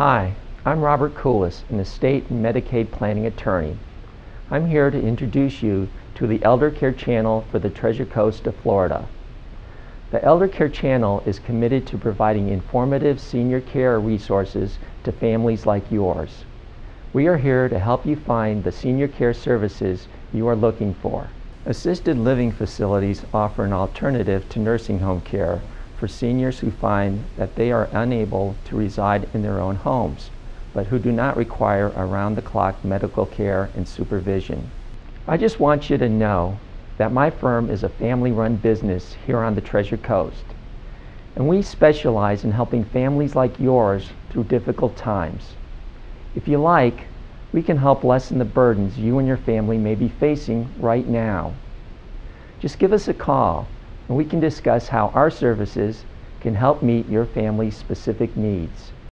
Hi, I'm Robert Kulas, an estate and Medicaid planning attorney. I'm here to introduce you to the Elder Care Channel for the Treasure Coast of Florida. The Elder Care Channel is committed to providing informative senior care resources to families like yours. We are here to help you find the senior care services you are looking for. Assisted living facilities offer an alternative to nursing home care for seniors who find that they are unable to reside in their own homes, but who do not require around-the-clock medical care and supervision. I just want you to know that my firm is a family-run business here on the Treasure Coast, and we specialize in helping families like yours through difficult times. If you like, we can help lessen the burdens you and your family may be facing right now. Just give us a call and we can discuss how our services can help meet your family's specific needs.